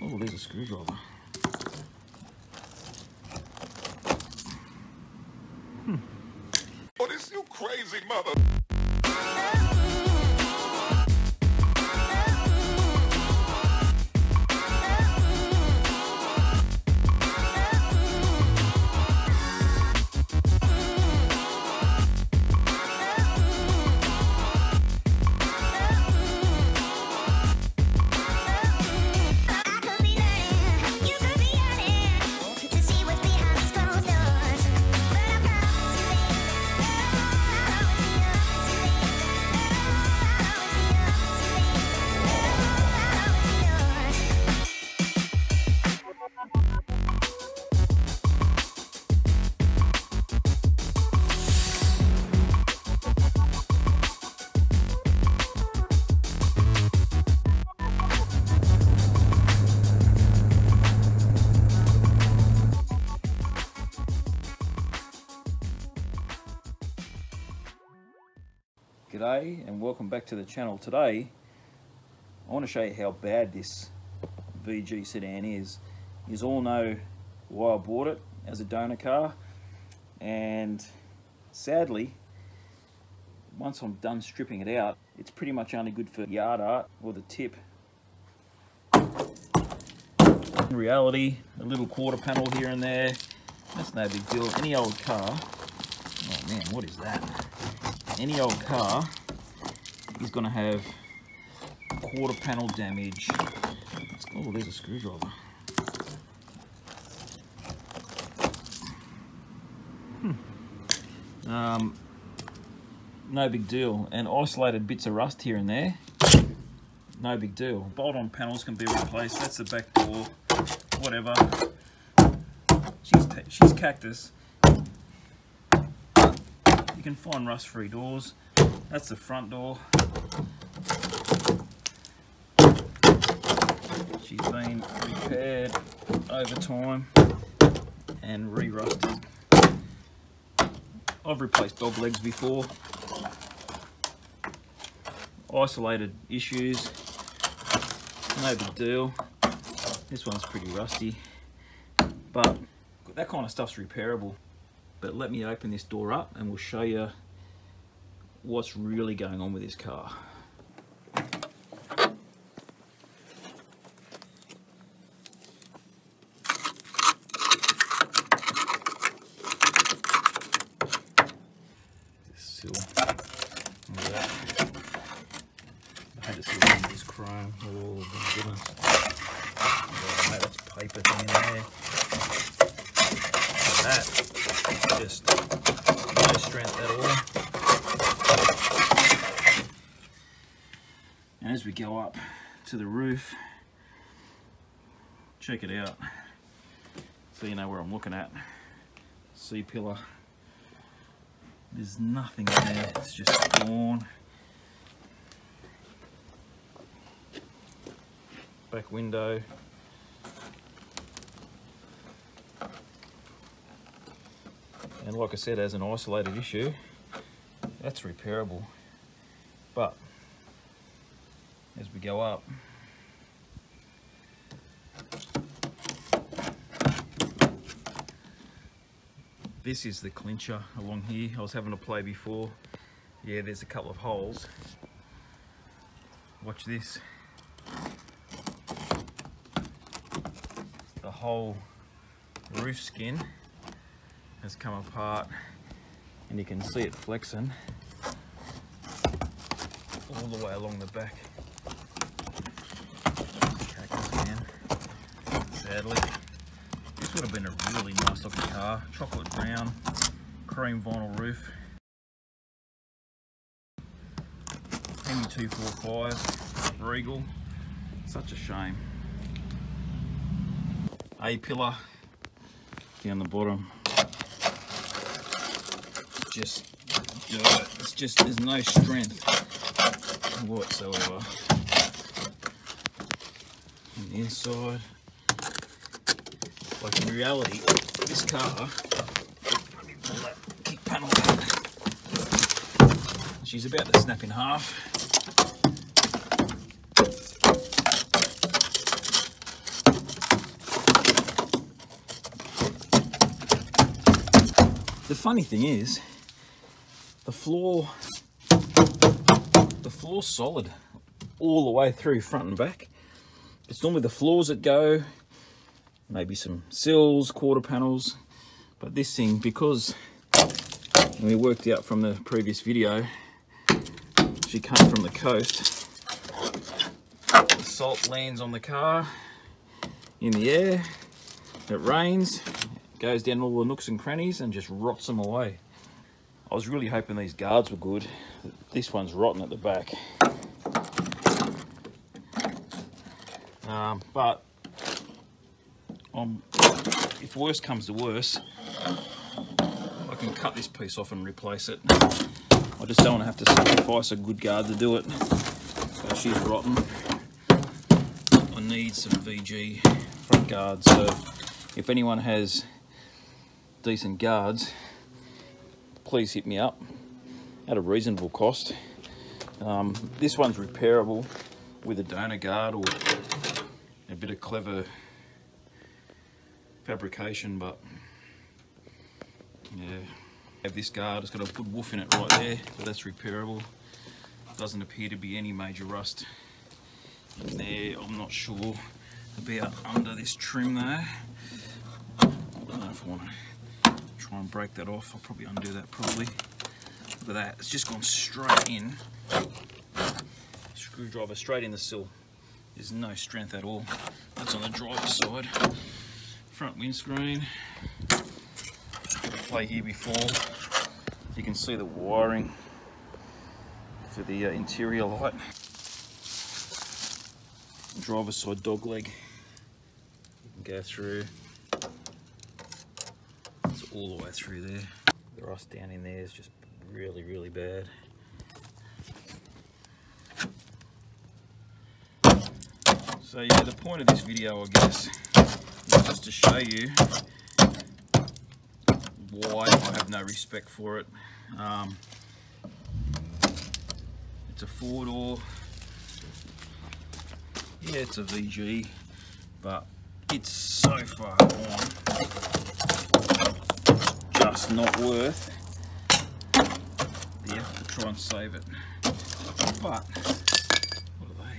Oh, there's a screwdriver. Hmm. Oh, this you crazy mother. G'day and welcome back to the channel. Today I want to show you how bad this VG sedan is. You all know why I bought it as a donor car and sadly once I'm done stripping it out it's pretty much only good for yard art or the tip. In reality a little quarter panel here and there that's no big deal. Any old car oh man what is that? Any old car is going to have quarter panel damage. Oh, there's a screwdriver. Hmm. Um, no big deal. And isolated bits of rust here and there. No big deal. Bolt-on panels can be replaced. That's the back door. Whatever. She's, she's cactus. You can find rust-free doors. That's the front door. She's been repaired over time and re-rusted. I've replaced dog legs before. Isolated issues, no big deal. This one's pretty rusty, but that kind of stuff's repairable but let me open this door up and we'll show you what's really going on with this car. This seal. Look at that. I had to seal some of this chrome. Oh my goodness. Oh, mate, that's paper thing in there. Look at that just no strength at all. And as we go up to the roof, check it out. So you know where I'm looking at. C-pillar. There's nothing there, it's just gone. Back window, and like I said as an isolated issue that's repairable but go up. This is the clincher along here. I was having a play before. Yeah there's a couple of holes. Watch this. The whole roof skin has come apart and you can see it flexing all the way along the back. Cactus man, This would have been a really nice looking car. Chocolate brown, cream vinyl roof. Hemi 245, Regal. Such a shame. A-pillar down the bottom just. It's just there's no strength whatsoever. On the inside, like in reality, this car, let me pull that kick panel out. She's about to snap in half. The funny thing is, the floor, the floor's solid all the way through front and back. It's normally the floors that go maybe some sills, quarter panels, but this thing, because we worked out from the previous video, she came from the coast, the salt lands on the car, in the air, it rains, goes down all the nooks and crannies and just rots them away. I was really hoping these guards were good. This one's rotten at the back. Um, but um, if worse comes to worse, I can cut this piece off and replace it. I just don't want to have to sacrifice a good guard to do it. So she's rotten. I need some VG front guards. So if anyone has decent guards, please hit me up at a reasonable cost. Um, this one's repairable with a donor guard or a bit of clever fabrication, but yeah. Have this guard, it's got a good woof in it right there, but that's repairable. Doesn't appear to be any major rust in there. I'm not sure about under this trim there. I don't know if I want to try and break that off. I'll probably undo that probably. Look at that, it's just gone straight in. Screwdriver straight in the sill. There's no strength at all. That's on the driver's side. Front windscreen. Play here before. You can see the wiring for the uh, interior light. Driver's side dog leg. You can go through. It's all the way through there. The rust down in there is just really, really bad. So yeah, the point of this video, I guess, just to show you why I have no respect for it. Um, it's a four door. Yeah, it's a VG, but it's so far gone. Just not worth the effort to try and save it. But what are they?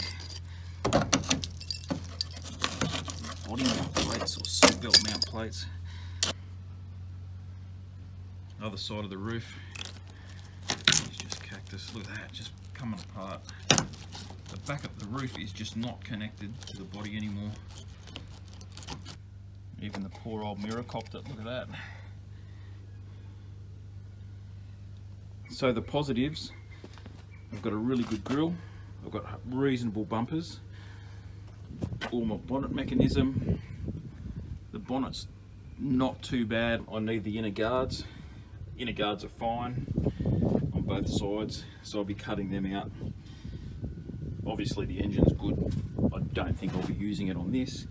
Body plates or seatbelt mount plates. Other side of the roof. It's just cactus. Look at that just coming apart. The back of the roof is just not connected to the body anymore. Even the poor old mirror copped it. Look at that. So the positives I've got a really good grill. I've got reasonable bumpers. All my bonnet mechanism bonnet's. Not too bad. I need the inner guards. Inner guards are fine on both sides so I'll be cutting them out. Obviously the engine's good. I don't think I'll be using it on this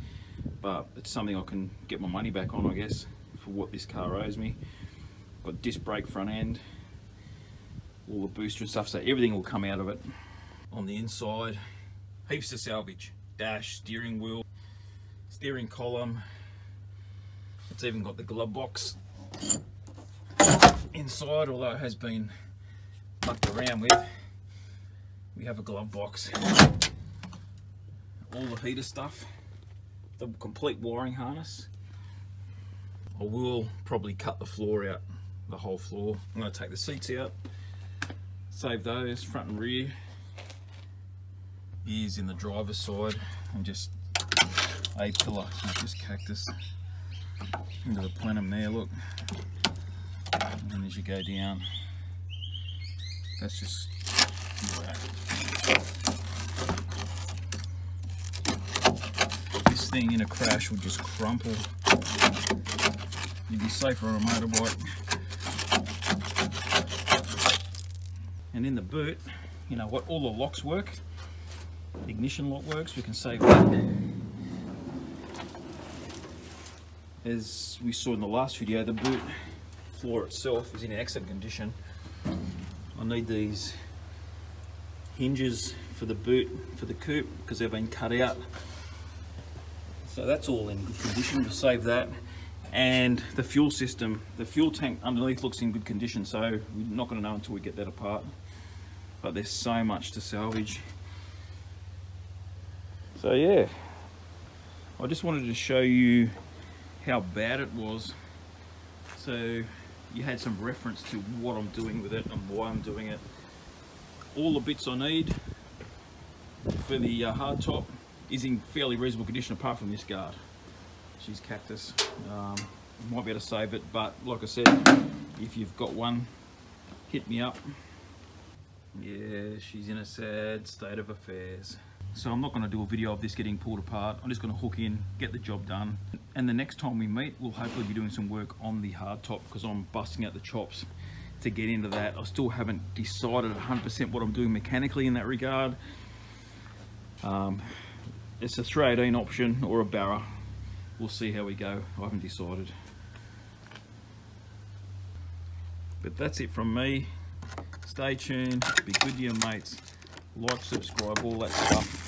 but it's something I can get my money back on I guess for what this car owes me. Got disc brake front end all the booster and stuff so everything will come out of it. On the inside heaps of salvage. Dash steering wheel steering column it's even got the glove box inside, although it has been mucked around with, we have a glove box. All the heater stuff, the complete wiring harness. I will probably cut the floor out, the whole floor. I'm going to take the seats out, save those, front and rear. Ears in the driver's side, and just a pillar, just cactus into the plenum there, look. And then as you go down that's just this thing in a crash would just crumple. You'd be safer on a motorbike. And in the boot you know what all the locks work. Ignition lock works. We can save that as we saw in the last video the boot floor itself is in excellent condition. I need these hinges for the boot for the coupe because they've been cut out. So that's all in good condition to save that. and the fuel system. The fuel tank underneath looks in good condition, so we're not going to know until we get that apart. But there's so much to salvage. So yeah, I just wanted to show you how bad it was. So you had some reference to what I'm doing with it and why I'm doing it. All the bits I need for the uh, hard top is in fairly reasonable condition apart from this guard. She's cactus. Um, might be able to save it, but like I said, if you've got one, hit me up. Yeah, she's in a sad state of affairs. So I'm not going to do a video of this getting pulled apart. I'm just going to hook in, get the job done. And the next time we meet, we'll hopefully be doing some work on the hard top because I'm busting out the chops to get into that. I still haven't decided 100% what I'm doing mechanically in that regard. Um, it's a 318 option or a Barra. We'll see how we go. I haven't decided. But that's it from me. Stay tuned. Be good to your mates. Like, subscribe, all that stuff.